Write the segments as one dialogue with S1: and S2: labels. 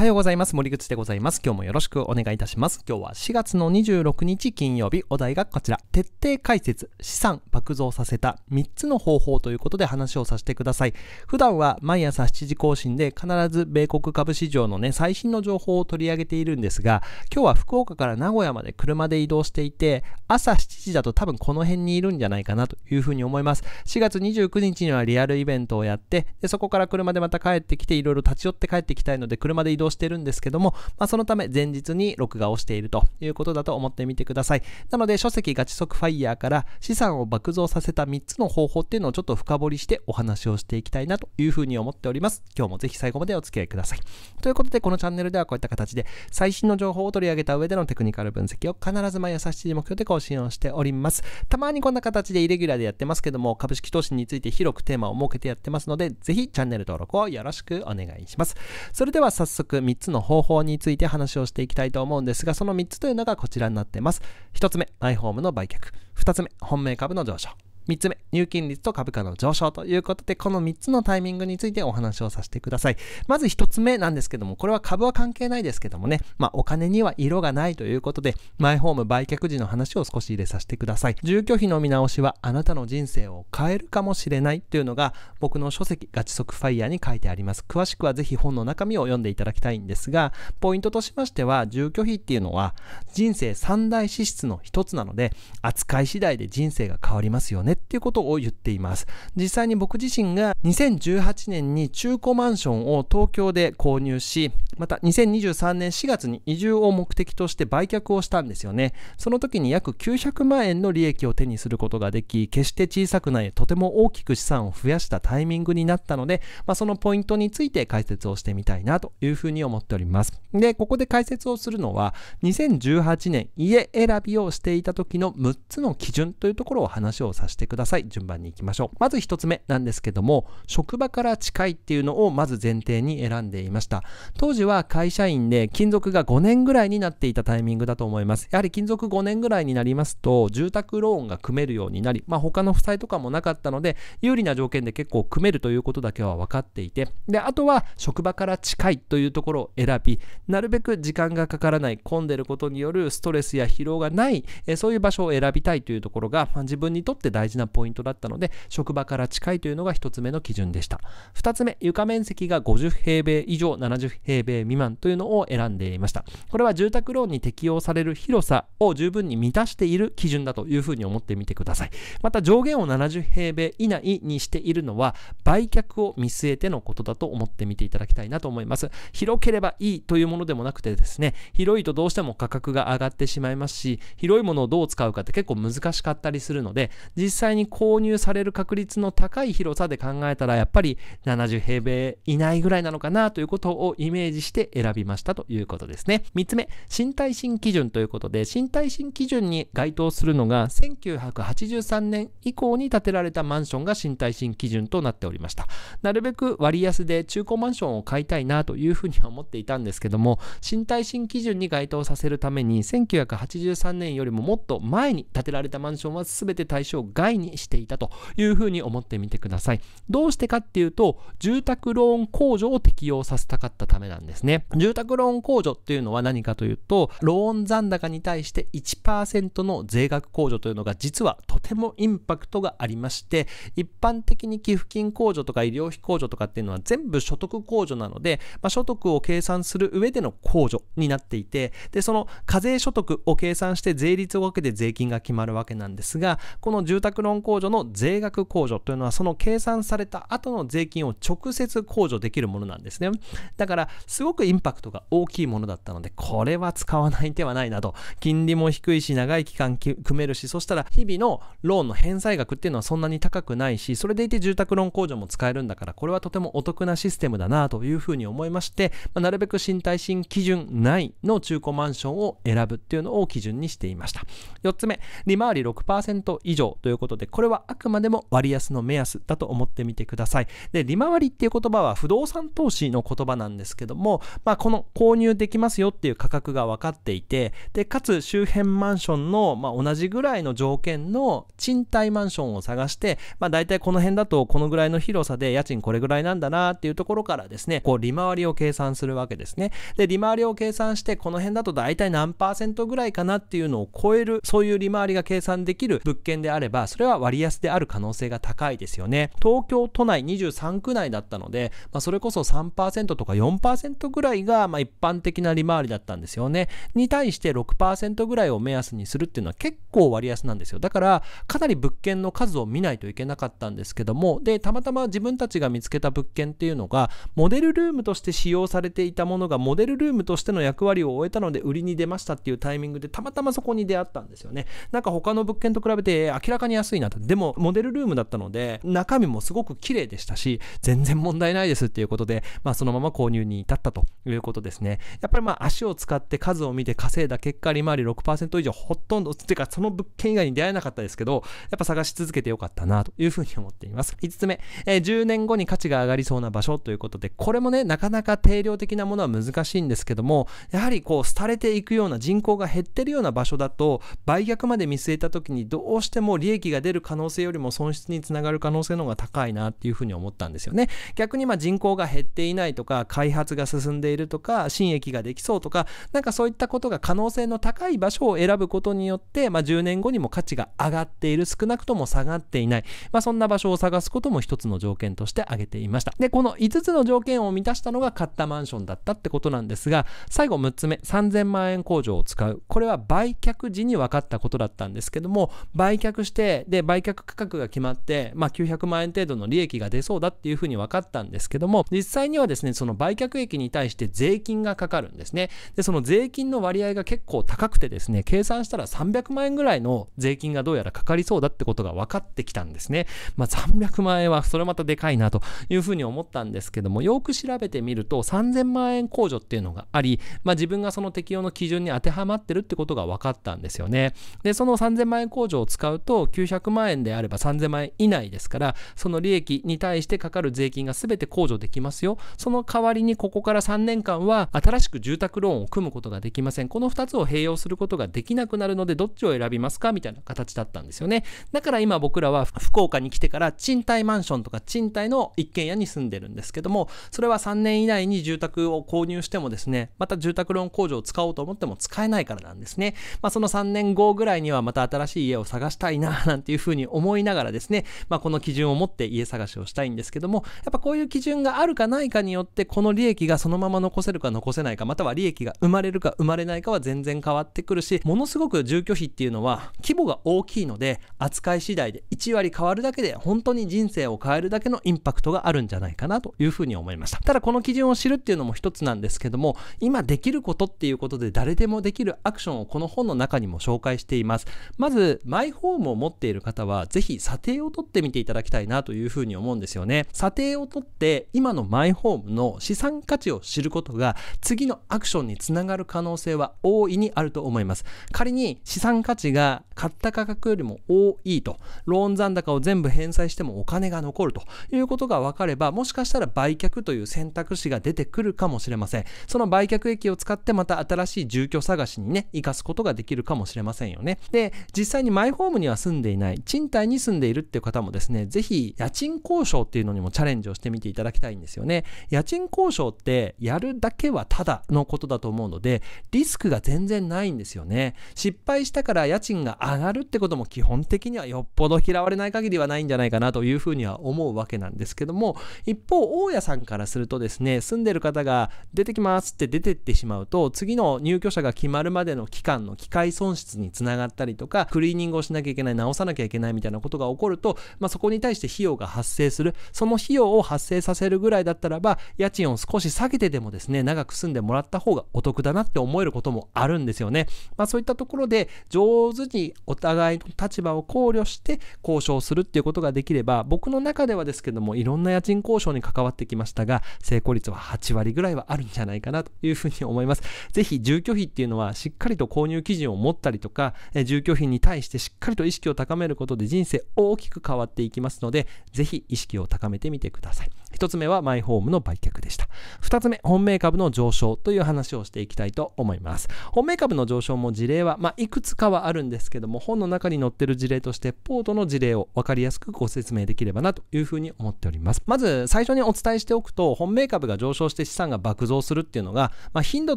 S1: はようございます。森口でございます。今日もよろしくお願いいたします。今日は4月の26日金曜日、お題がこちら。徹底解説、資産爆増させた3つの方法ということで話をさせてください。普段は毎朝7時更新で必ず米国株市場のね、最新の情報を取り上げているんですが、今日は福岡から名古屋まで車で移動していて、朝7時だと多分この辺にいるんじゃないかなというふうに思います。4月29日にはリアルイベントをやって、でそこから車でまた帰ってきて、いろいろ立ち寄って帰ってきたいので、車で移動してるんですけども、まあ、そのため前日に録画をしているということだと思ってみてください。なので書籍ガチ速ファイヤーから資産を爆増させた3つの方法っていうのをちょっと深掘りしてお話をしていきたいなというふうに思っております。今日もぜひ最後までお付き合いください。ということでこのチャンネルではこういった形で最新の情報を取り上げた上でのテクニカル分析を必ず毎朝7時目標で更新をしております。たまにこんな形でイレギュラーでやってますけども株式投資について広くテーマを設けてやってますのでぜひチャンネル登録をよろしくお願いします。それでは早速3つの方法について話をしていきたいと思うんですが、その3つというのがこちらになっています。1つ目、マイホームの売却。2つ目、本命株の上昇。3つ目、入金率と株価の上昇ということで、この3つのタイミングについてお話をさせてください。まず1つ目なんですけども、これは株は関係ないですけどもね、まあお金には色がないということで、マイホーム売却時の話を少し入れさせてください。住居費の見直しはあなたの人生を変えるかもしれないというのが、僕の書籍ガチ速ファイヤーに書いてあります。詳しくはぜひ本の中身を読んでいただきたいんですが、ポイントとしましては、住居費っていうのは人生三大支出の一つなので、扱い次第で人生が変わりますよねっていうことを言っています。実際に僕自身が2018年に中古マンションを東京で購入し、また2023年4月に移住を目的として売却をしたんですよね。その時に約900万円の利益を手にすることができ、決して小さくないとても大きく資産を増やしたタイミングになったので、まあ、そのポイントについて解説をしてみたいなというふうに思っております。で、ここで解説をするのは、2018年家選びをしていた時の6つの基準というところを話をさせてください。順番にいきましょう。まず1つ目なんですけども、職場から近いっていうのをまず前提に選んでいました。当時は会社員で勤続が5年ぐらいになっていたタイミングだと思います。やはり勤続5年ぐらいになりますと、住宅ローンが組めるようになり、まあ他の負債とかもなかったので、有利な条件で結構組めるということだけは分かっていて、で、あとは職場から近いというところを選び、なるべく時間がかからない、混んでることによるストレスや疲労がない、えそういう場所を選びたいというところが、まあ、自分にとって大事事なポイントだったので、職場から近いというのが1つ目の基準でした。2つ目、床面積が50平米以上70平米未満というのを選んでいました。これは住宅ローンに適用される広さを十分に満たしている基準だというふうに思ってみてください。また上限を70平米以内にしているのは売却を見据えてのことだと思ってみていただきたいなと思います。広ければいいというものでもなくてですね、広いとどうしても価格が上がってしまいますし、広いものをどう使うかって結構難しかったりするので、実際に購入される確率の高い広さで考えたらやっぱり70平米以内ぐらいなのかなということをイメージして選びましたということですね。3つ目、身体新基準ということで、身体新基準に該当するのが1983年以降に建てられたマンションが身体新基準となっておりました。なるべく割安で中古マンションを買いたいなというふうには思っていたんですけども、身体新基準に該当させるために1983年よりももっと前に建てられたマンションは全て対象外にしていたというふうに思ってみてください。どうしてかっていうと、住宅ローン控除を適用させたかったためなんですね。住宅ローン控除っていうのは何かというと、ローン残高に対して1%の税額控除というのが実はとてもインパクトがありまして、一般的に寄付金控除とか医療費控除とかっていうのは全部所得控除なので、まあ、所得を計算する上での控除になっていて、で、その課税所得を計算して税率を分けて税金が決まるわけなんですが、この住宅ローン控除の税額控除というのはその計算された後の税金を直接控除できるものなんですね。だから、すごくインパクトが大きいものだったので、これは使わない手はないなと。金利も低いし、長い期間組めるし、そしたら日々のローンの返済額っていうのはそんなに高くないし、それでいて住宅ローン控除も使えるんだから、これはとてもお得なシステムだなというふうに思いまして、まあ、なるべく身体新基準内の中古マンションを選ぶっていうのを基準にしていました。4つ目、利回り6%以上ということことで、これはあくまでも割安の目安だと思ってみてください。で、利回りっていう言葉は不動産投資の言葉なんですけども、まあ、この購入できますよっていう価格が分かっていて、で、かつ周辺マンションの、まあ、同じぐらいの条件の賃貸マンションを探して、まあ、大体この辺だとこのぐらいの広さで家賃これぐらいなんだなっていうところからですね、こう利回りを計算するわけですね。で、利回りを計算して、この辺だと大体何パーセントぐらいかなっていうのを超える、そういう利回りが計算できる物件であれば、それは割安である可能性が高いですよね。東京都内23区内だったので、まあ、それこそ3%とか4%ぐらいが、まあ、一般的な利回りだったんですよね。に対して6%ぐらいを目安にするっていうのは結構割安なんですよ。だから、かなり物件の数を見ないといけなかったんですけども、で、たまたま自分たちが見つけた物件っていうのが、モデルルームとして使用されていたものが、モデルルームとしての役割を終えたので、売りに出ましたっていうタイミングで、たまたまそこに出会ったんですよね。なんか他の物件と比べて明らかに安いなと。でも、モデルルームだったので、中身もすごく綺麗でしたし、全然問題ないですっていうことで、まあ、そのまま購入に至ったということですね。やっぱりまあ、足を使って数を見て稼いだ結果、利回り6%以上、ほとんど、ていうか、その物件以外に出会えなかったですけど、やっぱ探し続けてよかったなというふうに思っています。5つ目、えー、10年後に価値が上がりそうな場所ということで、これもね、なかなか定量的なものは難しいんですけども、やはりこう、廃れていくような人口が減ってるような場所だと、売却まで見据えた時にどうしても利益が出る可能性よりも損失につながる可能性の方が高いなっていうふうに思ったんですよね。逆にまあ人口が減っていないとか、開発が進んでいるとか、新駅ができそうとか、なんかそういったことが可能性の高い場所を選ぶことによって、まあ、10年後にも価値が上がっている、少なくとも下がっていない、まあ、そんな場所を探すことも一つの条件として挙げていました。で、この5つの条件を満たしたのが買ったマンションだったってことなんですが、最後6つ目、3000万円工場を使う。これは売却時に分かったことだったんですけども、売却して、で、売却価格が決まって、まあ、900万円程度の利益が出そうだっていうふうに分かったんですけども、実際にはですね、その売却益に対して税金がかかるんですね。で、その税金の割合が結構高くてですね、計算したら300万円ぐらいの税金がどうやらかかりそうだってことが分かってきたんですね。まあ、300万円はそれまたでかいなというふうに思ったんですけども、よく調べてみると3000万円控除っていうのがあり、まあ、自分がその適用の基準に当てはまってるってことが分かったんですよね。で、その3000万円控除を使うと900万円であれば3000万円以内ですから、その利益に対してかかる税金が全て控除できますよ。その代わりにここから3年間は新しく住宅ローンを組むことができません。この2つを併用することができなくなるので、どっちを選びますか？みたいな形だったんですよね。だから今僕らは福岡に来てから賃貸マンションとか賃貸の一軒家に住んでるんですけども、それは3年以内に住宅を購入してもですね、また住宅ローン控除を使おうと思っても使えないからなんですね。まあその3年後ぐらいにはまた新しい家を探したいな、なんていうふうに思いながらですね、まあこの基準を持って家探しをしたいんですけども、やっぱこういう基準があるかないかによって、この利益がそのまま残せるか残せないか、または利益が生まれるか生まれないかは全然変わってくるし、ものすごく住居費っていうのは規模が大きいので、扱い次第で1割変わるだけで本当に人生を変えるだけのインパクトがあるんじゃないかなというふうに思いました。ただこの基準を知るっていうのも一つなんですけども、今できることっていうことで誰でもできるアクションをこの本の中にも紹介しています。まず、マイホームを持っている方は、ぜひ査定を取ってみていただきたいなというふうに思うんですよね。査定を取って、今のマイホームの資産価値を知ることが、次のアクションにつながる可能性は大いにあると思います。仮に資産価値が買った価格よりも多いと、ローン残高を全部返済してもお金が残るということが分かれば、もしかしたら売却という選択肢が出てくるかもしれません。その売却益を使ってまた新しい住居探しにね、生かすことができるかもしれませんよね。で、実際にマイホームには住んでいない、賃貸に住んでいるっていう方もですね、ぜひ家賃交渉っていうのにもチャレンジをしてみていただきたいんですよね。家賃交渉ってやるだけはただのことだと思うので、リスクが全然ないんですよね。失敗したから家賃が上がるってことも基本的にはよっぽど嫌われない限りはないんじゃないかなというふうには思うわけなんですけども、一方、大家さんからするとですね、住んでる方が出てきますって出てってしまうと、次の入居者が決まるまでの期間の機械損失につながったりとか、クリーニングをしなきゃいけない、直さないなきゃいけないみたいなことが起こると、まあ、そこに対して費用が発生する。その費用を発生させるぐらいだったらば、家賃を少し下げてでもですね、長く住んでもらった方がお得だなって思えることもあるんですよね。まあ、そういったところで、上手にお互いの立場を考慮して交渉するっていうことができれば、僕の中ではですけども、いろんな家賃交渉に関わってきましたが、成功率は8割ぐらいはあるんじゃないかなというふうに思います。ぜひ住居費っていうのはしっかりと購入基準を持ったりとか、え住居費に対してしっかりと意識を高めめることで人生大きく変わっていきますので、ぜひ意識を高めてみてください。1つ目はマイホームの売却でした。2つ目、本命株の上昇という話をしていきたいと思います。本命株の上昇も事例は、まあ、いくつかはあるんですけども、本の中に載ってる事例として、ポートの事例を分かりやすくご説明できればなというふうに思っております。まず、最初にお伝えしておくと、本命株が上昇して資産が爆増するっていうのが、まあ、頻度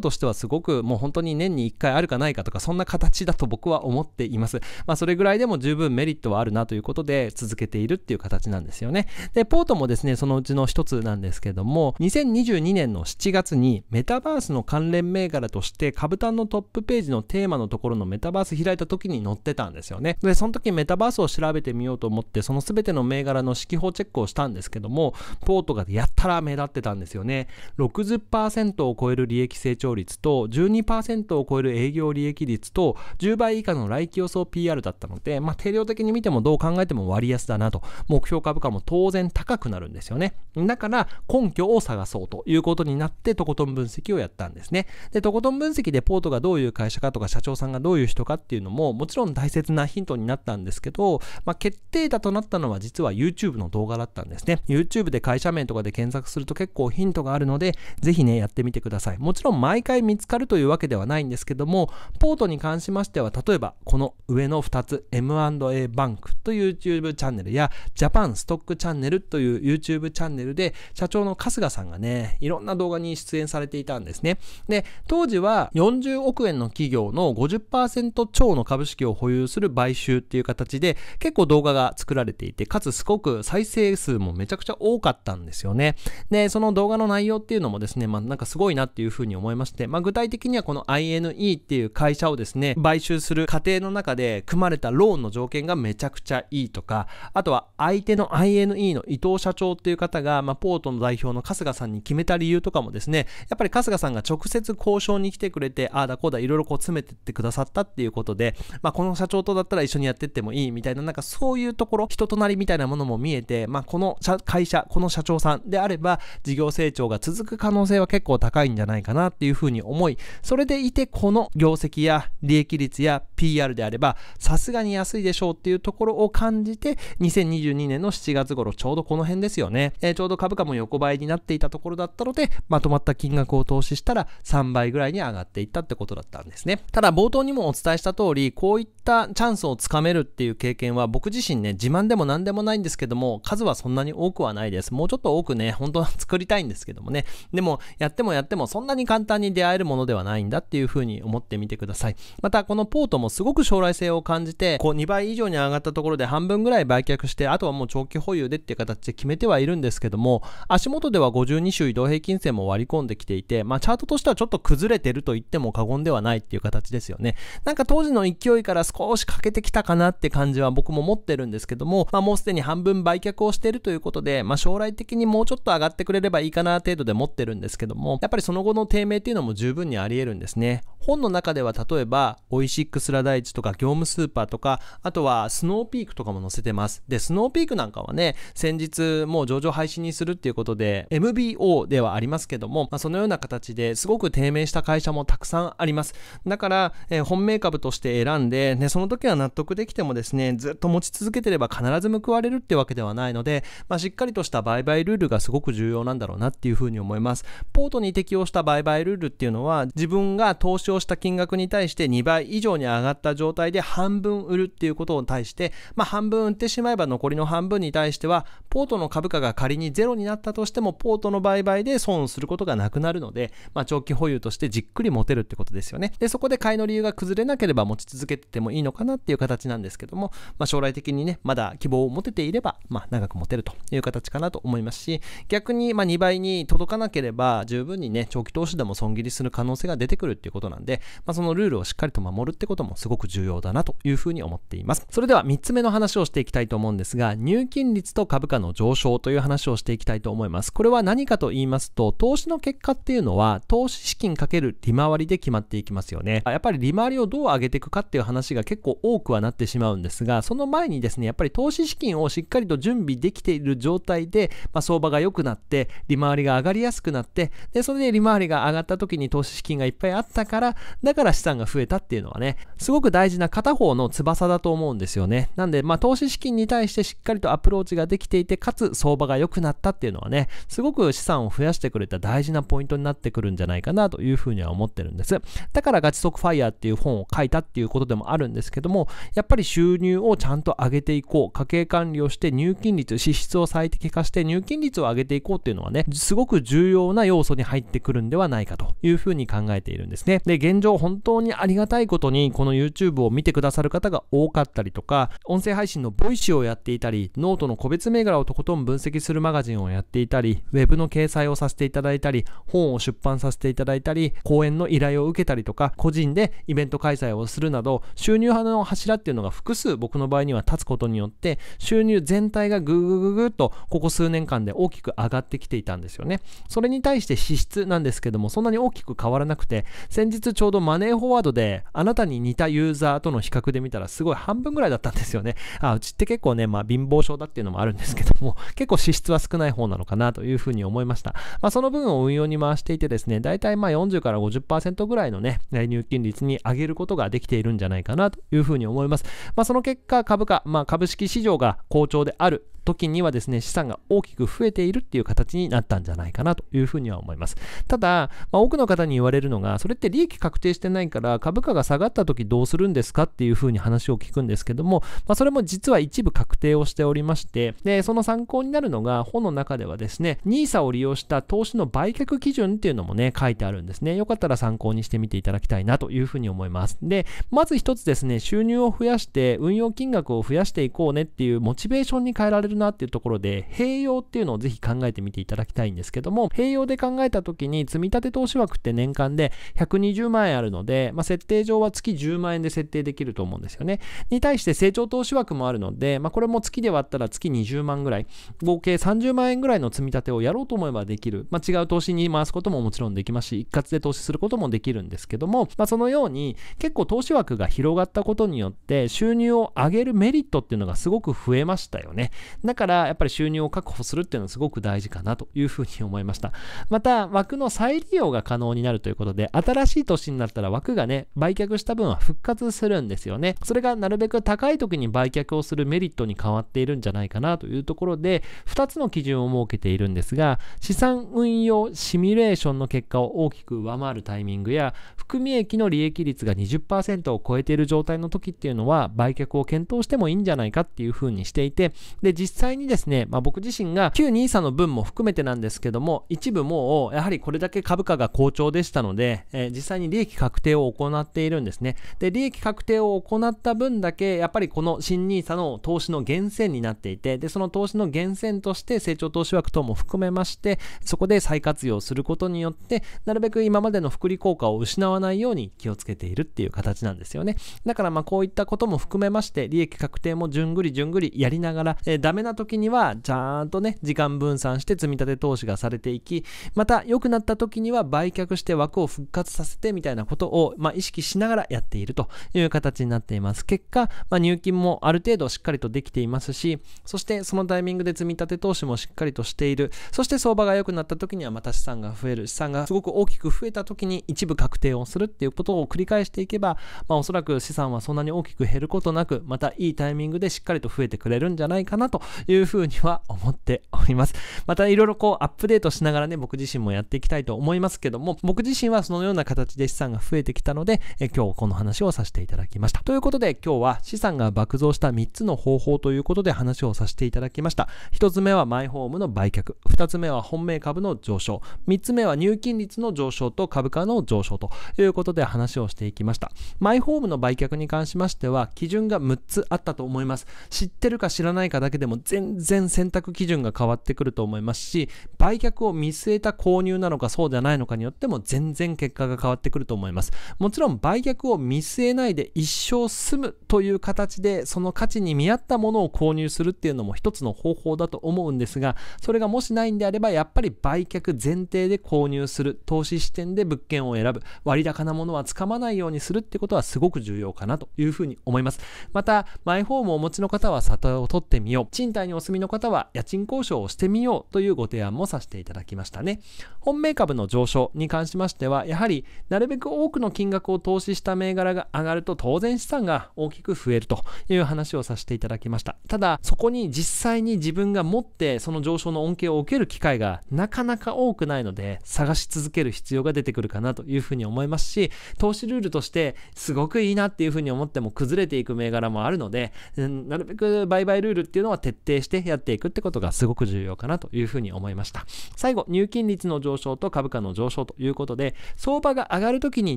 S1: としてはすごくもう本当に年に1回あるかないかとか、そんな形だと僕は思っています。まあ、それぐらいでも十分メリットはあるなということで続けているっていう形なんですよね。で、ポートもですね、そのうちのの一つなんですけども、2022年の7月にメタバースの関連銘柄として株単のトップページのテーマのところのメタバース開いた時に載ってたんですよね。で、その時メタバースを調べてみようと思って、その全ての銘柄の指揮法チェックをしたんですけども、ポートがやったら目立ってたんですよね。60%を超える利益成長率と12%を超える営業利益率と10倍以下の来期予想 PR だったので、まあ、定量的に見てもどう考えても割安だなと、目標株価も当然高くなるんですよね。だから根拠を探そうということになって、とことん分析をやったんですね。で、とことん分析でポートがどういう会社かとか社長さんがどういう人かっていうのも、もちろん大切なヒントになったんですけど、まあ、決定打となったのは実は YouTube の動画だったんですね。YouTube で会社名とかで検索すると結構ヒントがあるので、ぜひね、やってみてください。もちろん毎回見つかるというわけではないんですけども、ポートに関しましては、例えばこの上の2つ、M&A バンクという YouTube チャンネルや、ジャパンストックチャンネルという YouTube チャンネルで、社長の春日さんがね、いろんな動画に出演されていたんですね。で、当時は40億円の企業の50%超の株式を保有する買収っていう形で、結構動画が作られていて、かつすごく再生数もめちゃくちゃ多かったんですよね。で、その動画の内容っていうのもですね、まあなんかすごいなっていうふうに思いまして、まあ具体的にはこの INE っていう会社をですね、買収する過程の中で組まれたローンの条件がめちゃくちゃいいとか、あとは相手の INE の伊藤社長っていう方が、まあ、ポートの代表の春日さんに決めた理由とかもですね、やっぱり春日さんが直接交渉に来てくれて、ああだこうだいろいろこう詰めてってくださったっていうことで、まあ、この社長とだったら一緒にやってってもいいみたいな、なんかそういうところ、人となりみたいなものも見えて、まあ、この会社、この社長さんであれば、事業成長が続く可能性は結構高いんじゃないかなっていうふうに思い、それでいてこの業績や利益率や PR であれば、さすがに安いでしょうっていうところを感じて、2022年の7月頃、ちょうどこの辺ですよね。えー、ょうど株価も横ばいになっていたところだったので、まとまった金額を投資したら3倍ぐらいに上がっていったってことだったんですね。ただ冒頭にもお伝えした通り、こういったチャンスをつかめるっていう経験は僕自身ね、自慢でも何でもないんですけども、数はそんなに多くはないです。もうちょっと多くね、本当は作りたいんですけどもね。でも、やってもやってもそんなに簡単に出会えるものではないんだっていうふうに思ってみてください。また、このポートもすごく将来性を感じて、こう2倍以上に上がったところで半分ぐらい売却して、あとはもう長期保有でっていう形で決めてはいるんですけども、足元では52週移動平均線も割り込んできていて、まあチャートとしてはちょっと崩れてると言っても過言ではないっていう形ですよね。なんか当時の勢いから少し欠けてきたかなって感じは僕も持ってるんですけども、まあもうすでに半分売却をしているということで、まあ将来的にもうちょっと上がってくれればいいかな程度で持ってるんですけども、やっぱりその後の低迷っていうのも十分にあり得るんですね。本の中では例えば、オイシックスラダイチとか業務スーパーとか、あとはスノーピークとかも載せてます。で、スノーピークなんかはね、先日もう上場廃止にするっていうことで、MBO ではありますけども、まあ、そのような形ですごく低迷した会社もたくさんあります。だから、えー、本命株として選んで、ね、その時は納得できてもですね、ずっと持ち続けてれば必ず報われるってわけではないので、まあ、しっかりとした売買ルールがすごく重要なんだろうなっていうふうに思います。ポートに適用した売買ルールっていうのは、自分が投資をした金額に対して2倍以上に上がった状態で半分売るっていうことに対して、まあ、半分売ってしまえば残りの半分に対しては、ポートの株価が仮にゼロになったとしても、ポートの売買で損することがなくなるので、まあ、長期保有としてじっくり持てるってことですよね。で、そこで買いの理由が崩れなければ持ち続けててもいいのかなっていう形なんですけども、まあ、将来的にね、まだ希望を持てていれば、まあ、長く持てるという形かなと思いますし、逆に、まあ、2倍に届かなければ、十分にね、長期投資でも損切りする可能性が出てくるっていうことなんです、でまあ、そのルールをしっかりと守るってこともすごく重要だなというふうに思っています。それでは3つ目の話をしていきたいと思うんですが、入金率と株価の上昇という話をしていきたいと思います。これは何かと言いますと、投資の結果っていうのは、投資資金かける利回りで決まっていきますよね。やっぱり利回りをどう上げていくかっていう話が結構多くはなってしまうんですが、その前にですね、やっぱり投資資金をしっかりと準備できている状態で、まあ、相場が良くなって、利回りが上がりやすくなって、で、それで利回りが上がった時に投資資金がいっぱいあったから、だから資産が増えたっていうのはね、すごく大事な片方の翼だと思うんですよね。なんで、まあ、投資資金に対してしっかりとアプローチができていて、かつ相場が良くなったっていうのはね、すごく資産を増やしてくれた大事なポイントになってくるんじゃないかなというふうには思ってるんです。だからガチ速 FIRE っていう本を書いたっていうことでもあるんですけども、やっぱり収入をちゃんと上げていこう、家計管理をして入金率、支出を最適化して入金率を上げていこうっていうのはね、すごく重要な要素に入ってくるんではないかというふうに考えているんですね。で、で現状本当にありがたいことに、この YouTube を見てくださる方が多かったりとか、音声配信の Voicy をやっていたり、ノートの個別銘柄をとことん分析するマガジンをやっていたり、ウェブの掲載をさせていただいたり、本を出版させていただいたり、講演の依頼を受けたりとか、個人でイベント開催をするなど、収入派の柱っていうのが複数僕の場合には立つことによって、収入全体がぐぐぐぐっとここ数年間で大きく上がってきていたんですよね。それに対して支出なんですけども、そんなに大きく変わらなくて、先日ちょうどマネーフォワードであなたに似たユーザーとの比較で見たらすごい半分ぐらいだったんですよね。あ、うちって結構ね、まあ貧乏症だっていうのもあるんですけども、結構支出は少ない方なのかなというふうに思いました。まあその分を運用に回していてですね、大体まあ40から50%ぐらいのね、入金率に上げることができているんじゃないかなというふうに思います。まあその結果株価、まあ株式市場が好調である時にはですね、資産が大きく増えているっていう形になったんじゃないかなというふうには思います。ただ、まあ、多くの方に言われるのが、それって利益確定してないから株価が下がった時どうするんですかっていうふうに話を聞くんですけども、まあ、それも実は一部確定をしておりまして、で、その参考になるのが本の中ではですね、NISA を利用した投資の売却基準っていうのもね、書いてあるんですね。よかったら参考にしてみていただきたいなというふうに思います。で、まず一つですね、収入を増やして運用金額を増やしていこうねっていうモチベーションに変えられるなっていうところで、併用っていうのをぜひ考えてみていただきたいんですけども、併用で考えた時に積立投資枠って年間で120万円あるので、まあ、設定上は月10万円で設定できると思うんですよね。に対して成長投資枠もあるので、まあ、これも月で割ったら月20万ぐらい、合計30万円ぐらいの積み立てをやろうと思えばできる。まあ、違う投資に回すことももちろんできますし、一括で投資することもできるんですけども、まあ、そのように結構投資枠が広がったことによって収入を上げるメリットっていうのがすごく増えましたよね。だからやっぱり収入を確保するっていうのはすごく大事かなというふうに思いました。また枠の再利用が可能になるということで、新しい投年になったら枠がね、売却した分は復活するんですよね。それがなるべく高い時に売却をするメリットに変わっているんじゃないかなというところで、2つの基準を設けているんですが、資産運用シミュレーションの結果を大きく上回るタイミングや、含み益の利益率が20%を超えている状態の時っていうのは、売却を検討してもいいんじゃないかっていうふうにしていて、で、実際にですね、まあ、僕自身が旧 NISA の分も含めてなんですけども、一部もう、やはりこれだけ株価が好調でしたので、えー、実際に利益確定を行っているんですね。で、利益確定を行った分だけ、やっぱりこの新 NISA の投資の源泉になっていて、で、その投資の源泉として成長投資枠等も含めまして、そこで再活用することによって、なるべく今までの福利効果を失わないように気をつけているっていう形なんですよね。だからまあこういったことも含めまして、利益確定もじゅんぐりじゅんぐりやりながら、えー、ダメな時にはちゃんとね、時間分散して積み立て投資がされていき、また良くなった時には売却して枠を復活させてみたいなことを、まあ、意識しながらやっているという形になっています。結果、まあ、入金もある程度しっかりとできていますし、そしてそのタイミングで積み立て投資もしっかりとしている。そして相場が良くなった時にはまた資産が増える。資産がすごく大きく増えた時に一部確定をするっていうことを繰り返していけば、まあ、おそらく資産はそんなに大きく減ることなく、またいいタイミングでしっかりと増えてくれるんじゃないかなというふうには思っております。またいろいろこうアップデートしながらね、僕自身もやっていきたいと思いますけども、僕自身はそのような形で資産が増えてきたので、え今日この話をさせていただきました。ということで今日は資産が爆増した3つの方法ということで話をさせていただきました。1つ目はマイホームの売却、2つ目は本命株の上昇、3つ目は入金率の上昇と株価の上昇ということで話をしていきました。マイホームの売却に関しましては、基準が6つあったと思います。知ってるか知らないかだけでも全然選択基準が変わってくると思いますし、売却を見据えた購入なのかそうではないのかによっても全然結果が変わってくると思います。もちろん売却を見据えないで一生住むという形でその価値に見合ったものを購入するっていうのも一つの方法だと思うんですが、それがもしないんであればやっぱり売却前提で購入する、投資視点で物件を選ぶ、割高なものはつかまないようにするってことはすごく重要かなというふうに思います。また、マイホームをお持ちの方は里を取ってみよう。賃貸にお住みの方は家賃交渉をしてみようというご提案もさせていただきましたね。本命株の上昇に関しましては、やはりなるべく多くの金額を投資した銘柄が上がると当然資産が大きく増えるという話をさせていただきました。ただそこに実際に自分が持ってその上昇の恩恵を受ける機会がなかなか多くないので探し続ける必要が出てくるかなというふうに思いますし投資ルールとしてすごくいいなっていうふうに思っても崩れていく銘柄もあるので、なるべく売買ルールっていうのは徹底してやっていくってことがすごく重要かなというふうに思いました。最後入金率の上昇と株価の上昇ということで相場が上がるときに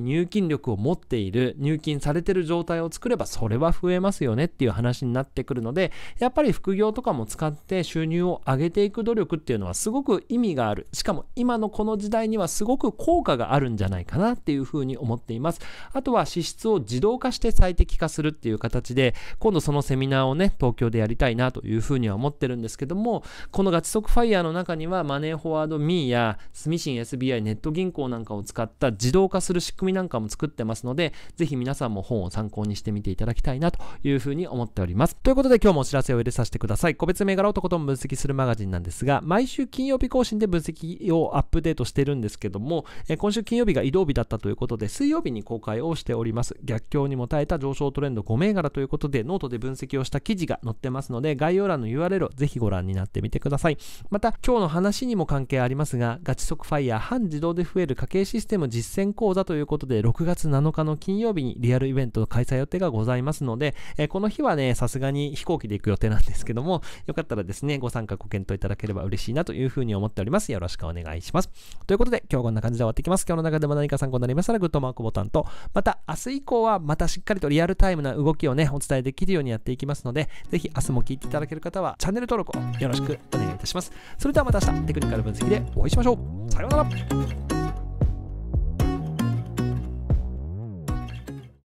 S1: 入金力を持っている入金されてる状態を作ればそれは増えますよねっていう話になってくるのでやっぱり副業とかも使って収入を上げていく努力っていうのはすごく意味がある。しかも今のこの時代にはすごく効果があるんじゃないかなっていうふうに思っています。あとは支出を自動化して最適化するっていう形で今度そのセミナーをね東京でやりたいなというふうには思ってるんですけどもこのガチ速 FIRE の中にはマネーフォワード Me やスミシン SBI ネット銀行なんかを使った自動化する仕組みなんかも作ってますのでぜひ皆さんも本を参考にしてみていただきたいなというふうに思っております。ということで今日もお知らせを入れさせてください。個別銘柄をとことん分析するマガジンなんですが毎週金曜日更新で分析をアップデートしてるんですけども、え今週金曜日が移動日だったということで水曜日に公開をしております。逆境にも耐えた上昇トレンド5銘柄ということでノートで分析をした記事が載ってますので概要欄の URL をぜひご覧になってみてください。また今日の話にも関係ありますがガチ速ファイヤー半自動で増える家計システム実践講講座ということで6月7日の金曜日にリアルイベントの開催予定がございますので、えこの日はねさすがに飛行機で行く予定なんですけどもよかったらですねご参加ご検討いただければ嬉しいなというふうに思っております。よろしくお願いします。ということで今日こんな感じで終わっていきます。今日の中でも何か参考になりましたらグッドマークボタンとまた明日以降はまたしっかりとリアルタイムな動きをねお伝えできるようにやっていきますのでぜひ明日も聞いていただける方はチャンネル登録をよろしくお願いいたします。それではまた明日テクニカル分析でお会いしましょう。さようなら。